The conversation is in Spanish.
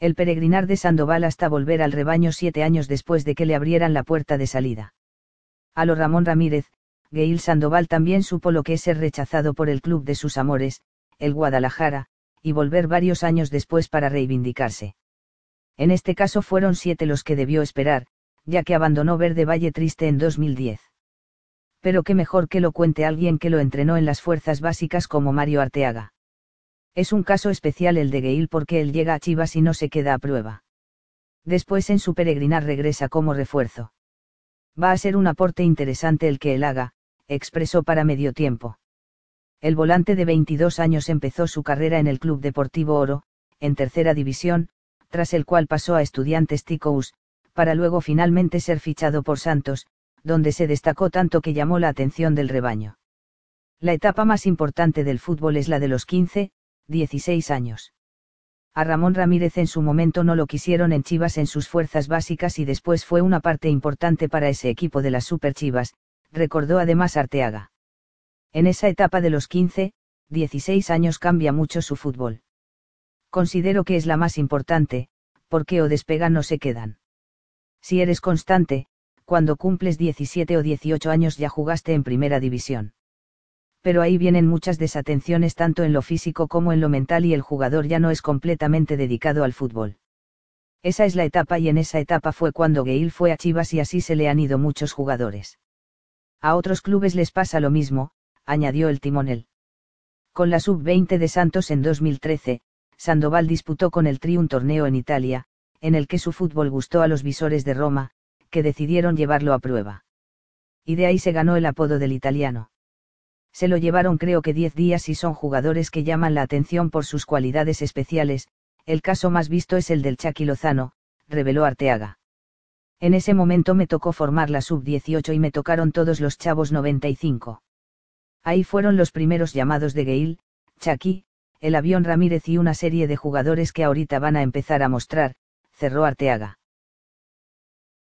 El peregrinar de Sandoval hasta volver al rebaño siete años después de que le abrieran la puerta de salida. A lo Ramón Ramírez, Gail Sandoval también supo lo que es ser rechazado por el club de sus amores, el Guadalajara, y volver varios años después para reivindicarse. En este caso fueron siete los que debió esperar, ya que abandonó Verde Valle Triste en 2010. Pero qué mejor que lo cuente alguien que lo entrenó en las fuerzas básicas como Mario Arteaga. Es un caso especial el de Gail porque él llega a Chivas y no se queda a prueba. Después en su peregrinar regresa como refuerzo. Va a ser un aporte interesante el que él haga, expresó para medio tiempo. El volante de 22 años empezó su carrera en el Club Deportivo Oro, en tercera división, tras el cual pasó a Estudiantes Ticous, para luego finalmente ser fichado por Santos, donde se destacó tanto que llamó la atención del rebaño. La etapa más importante del fútbol es la de los 15, 16 años. A Ramón Ramírez en su momento no lo quisieron en Chivas en sus fuerzas básicas y después fue una parte importante para ese equipo de las Super Chivas, recordó además Arteaga. En esa etapa de los 15, 16 años cambia mucho su fútbol. Considero que es la más importante, porque o despegan o se quedan. Si eres constante, cuando cumples 17 o 18 años ya jugaste en primera división. Pero ahí vienen muchas desatenciones tanto en lo físico como en lo mental y el jugador ya no es completamente dedicado al fútbol. Esa es la etapa y en esa etapa fue cuando Gail fue a Chivas y así se le han ido muchos jugadores. A otros clubes les pasa lo mismo, añadió el timonel. Con la sub-20 de Santos en 2013, Sandoval disputó con el Tri un torneo en Italia, en el que su fútbol gustó a los visores de Roma, que decidieron llevarlo a prueba. Y de ahí se ganó el apodo del italiano. Se lo llevaron creo que 10 días y son jugadores que llaman la atención por sus cualidades especiales, el caso más visto es el del Chucky Lozano, reveló Arteaga. En ese momento me tocó formar la sub-18 y me tocaron todos los chavos 95. Ahí fueron los primeros llamados de Gail, Chucky, el avión Ramírez y una serie de jugadores que ahorita van a empezar a mostrar, cerró Arteaga.